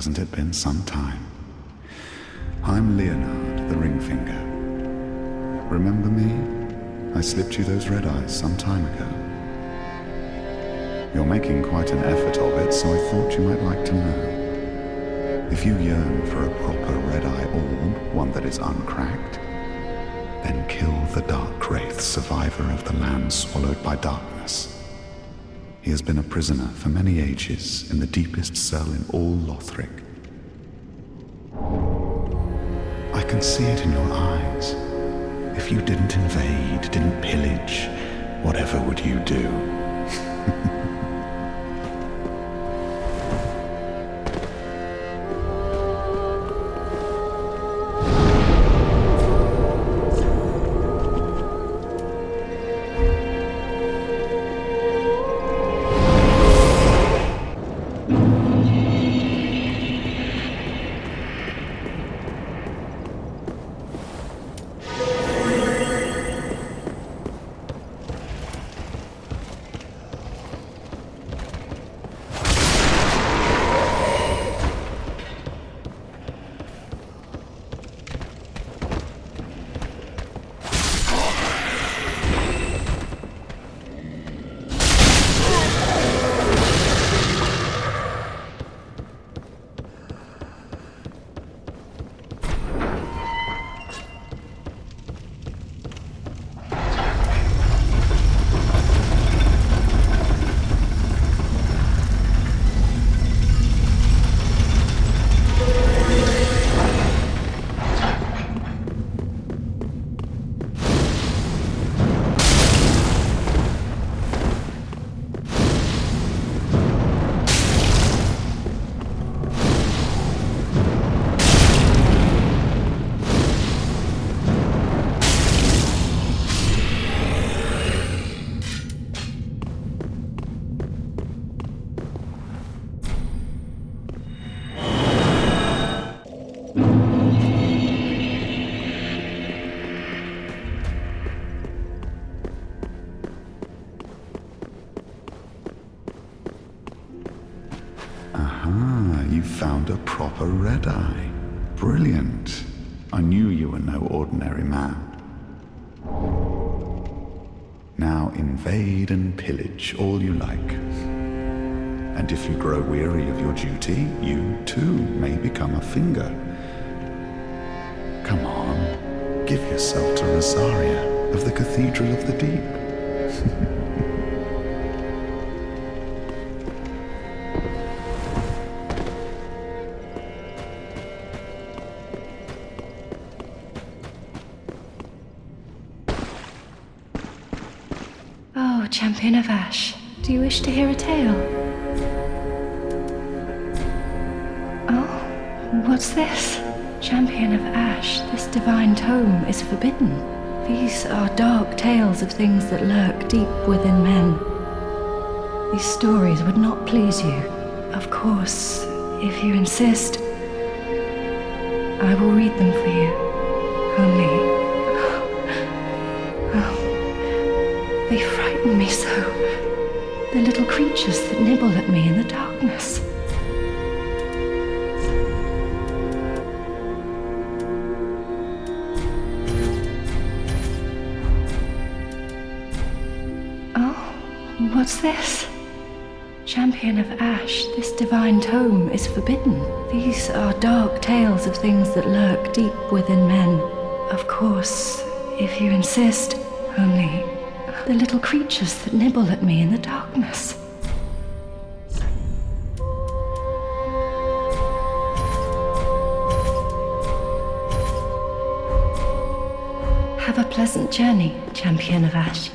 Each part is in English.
Hasn't it been some time? I'm Leonhard, the Ringfinger. Remember me? I slipped you those red eyes some time ago. You're making quite an effort of it, so I thought you might like to know. If you yearn for a proper red-eye orb, one that is uncracked, then kill the Dark Wraith, survivor of the land swallowed by darkness. He has been a prisoner for many ages in the deepest cell in all Lothric. I can see it in your eyes. If you didn't invade, didn't pillage, whatever would you do? found a proper red eye. Brilliant. I knew you were no ordinary man. Now invade and pillage all you like. And if you grow weary of your duty, you too may become a finger. Come on, give yourself to Rosaria of the Cathedral of the Deep. Champion of Ash, do you wish to hear a tale? Oh, what's this? Champion of Ash, this divine tome is forbidden. These are dark tales of things that lurk deep within men. These stories would not please you. Of course, if you insist, I will read them for you. Only. So. The little creatures that nibble at me in the darkness. Oh, what's this? Champion of Ash, this divine tome is forbidden. These are dark tales of things that lurk deep within men. Of course, if you insist, only the little creatures that nibble at me in the darkness. Have a pleasant journey, Champion of Ash.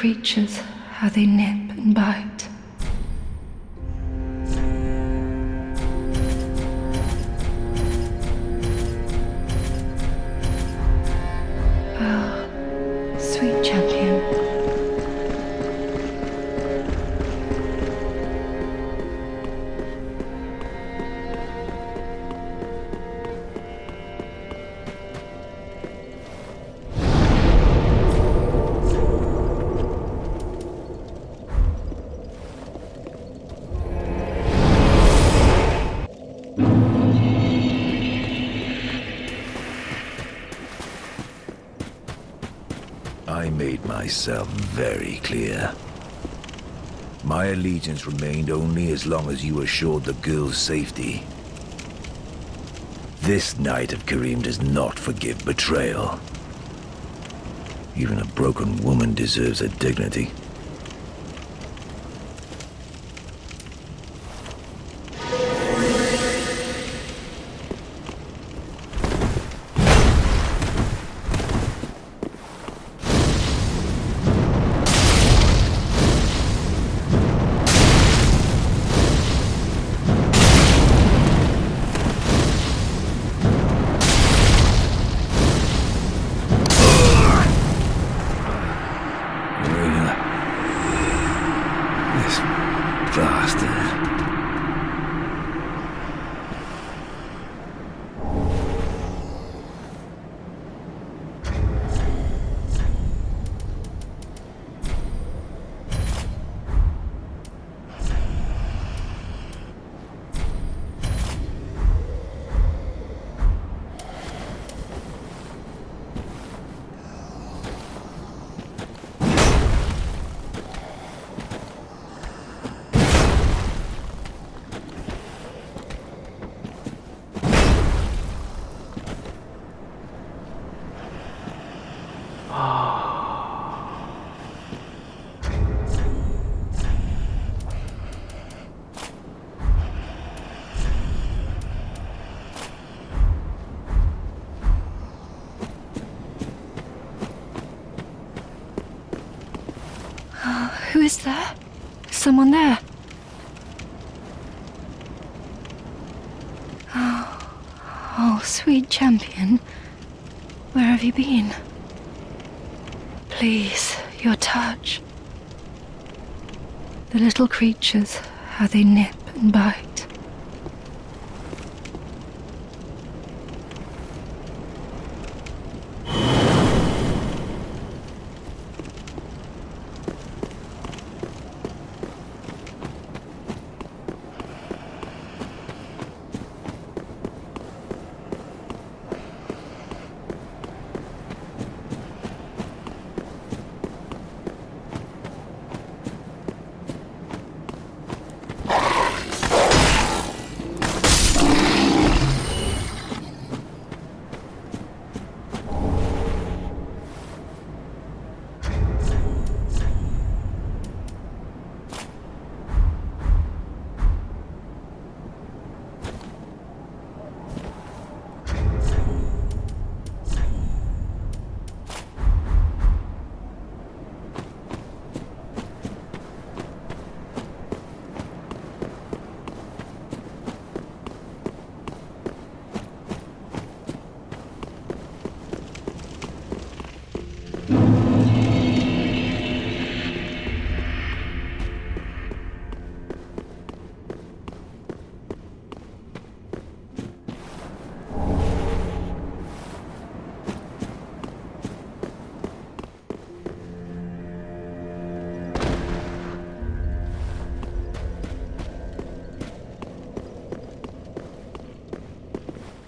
Creatures, how they nip and bite. Made myself very clear. My allegiance remained only as long as you assured the girl's safety. This Knight of Carim does not forgive betrayal. Even a broken woman deserves a dignity. Someone there? Oh, oh, sweet champion. Where have you been? Please, your touch. The little creatures, how they nip and bite.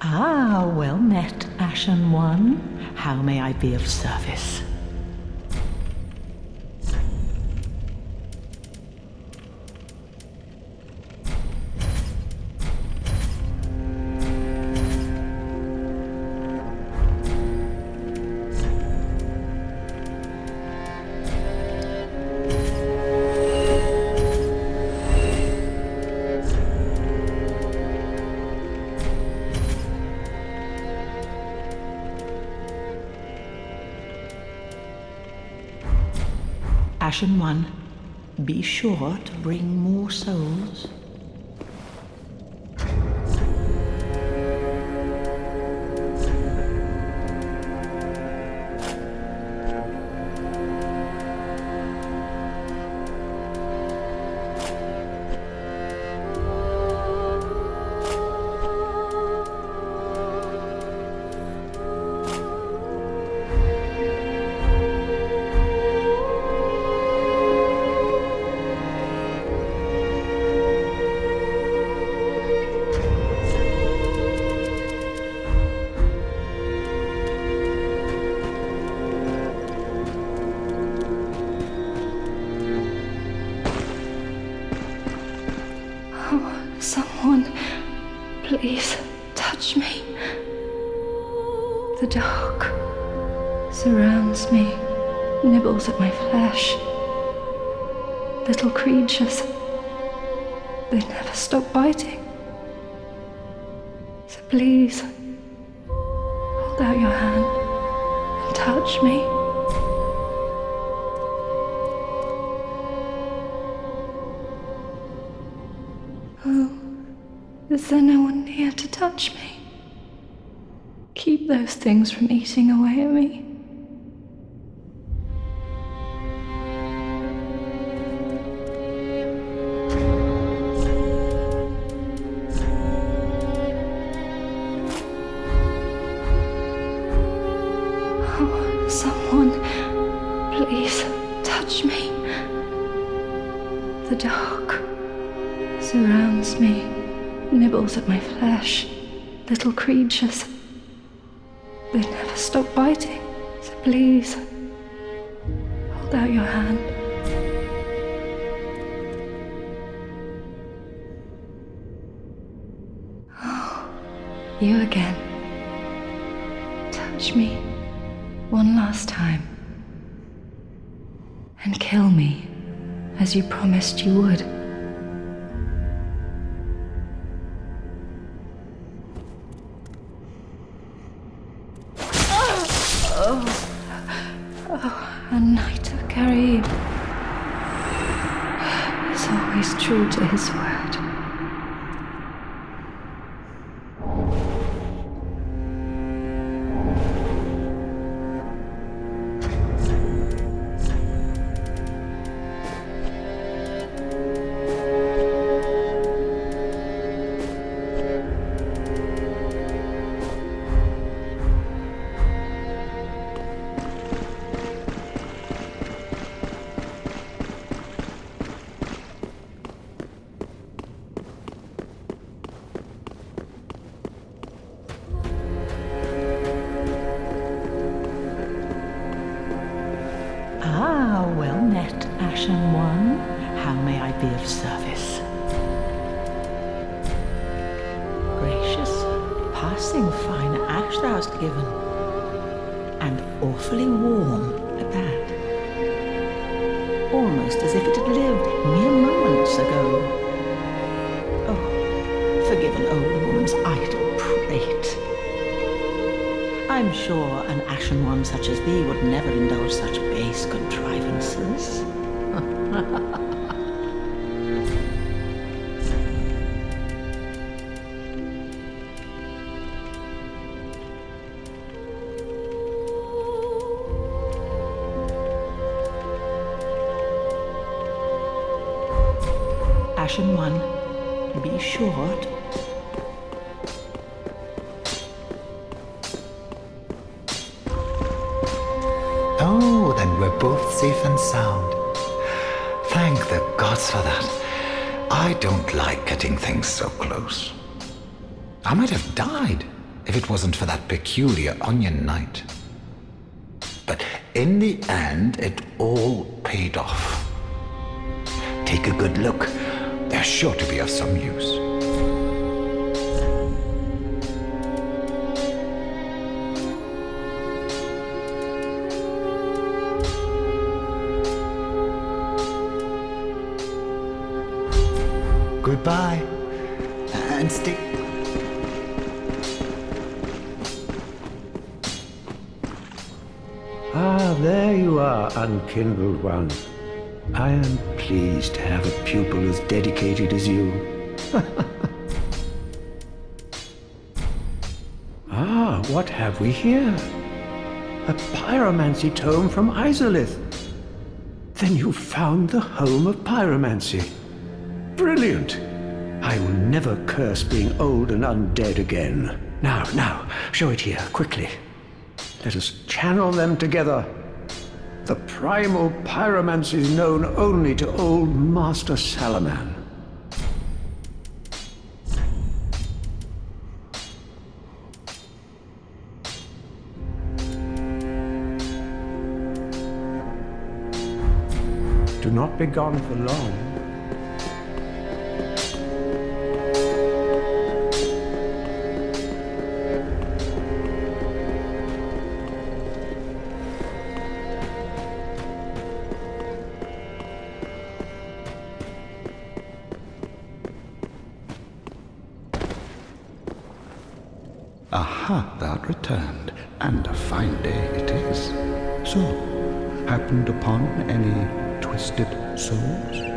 Ah, well met, Ashen One. How may I be of service? Ashen One, be sure to bring more souls. Nibbles at my flesh. Little creatures, they never stop biting. So please, hold out your hand and touch me. Oh, is there no one here to touch me? Keep those things from eating away at me. Touch me. The dark surrounds me, nibbles at my flesh. Little creatures. They never stop biting. So please, hold out your hand. Oh, you again. Touch me one last time. And kill me as you promised you would. Oh, a knight of Carim is always true to his word. Ashen One. How may I be of service? Gracious, passing fine ash thou hast given. And awfully warm at that. Almost as if it had lived mere moments ago. Oh, forgive an old woman's idle prate. I'm sure an ashen one such as thee would never indulge such base contrivances. Ashen one, be short. Oh, then we're both safe and sound. Thank the gods for that. I don't like getting things so close. I might have died if it wasn't for that peculiar onion knight. But in the end, it all paid off. Take a good look. They're sure to be of some use. Goodbye. And stay. Ah, there you are, unkindled one. I am pleased to have a pupil as dedicated as you. ah, what have we here? A pyromancy tome from Izalith. Then you found the home of pyromancy. Brilliant! I will never curse being old and undead again. Now, now, show it here, quickly. Let us channel them together. The primal pyromancy is known only to old Master Salaman. Do not be gone for long. Returned, and a fine day it is. So, happened upon any twisted souls?